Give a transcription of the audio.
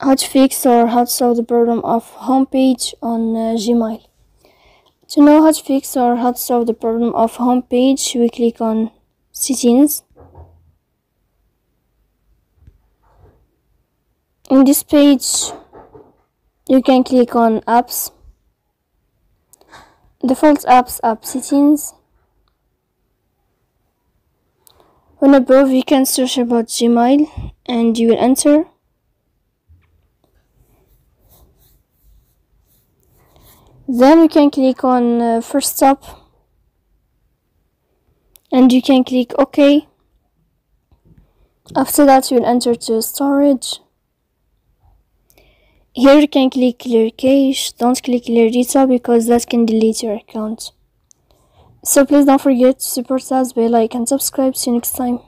how to fix or how to solve the problem of homepage on uh, Gmail. To know how to fix or how to solve the problem of homepage, we click on settings. In this page, you can click on apps, default apps app settings. When above, you can search about Gmail and you will enter then you can click on uh, first step and you can click OK. After that you'll enter to storage. Here you can click clear cache. Don't click clear data because that can delete your account. So please don't forget to support us by like and subscribe. See you next time